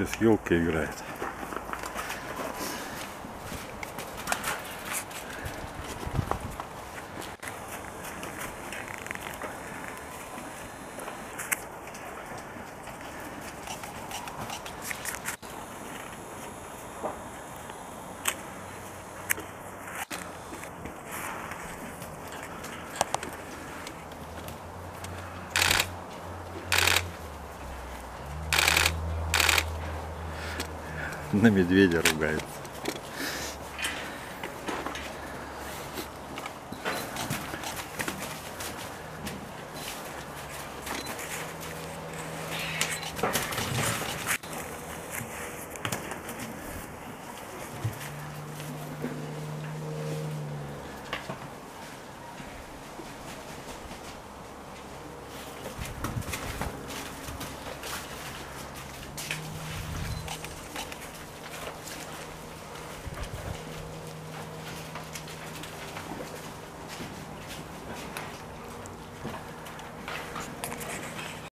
Сейчас елка играет. на медведя ругается.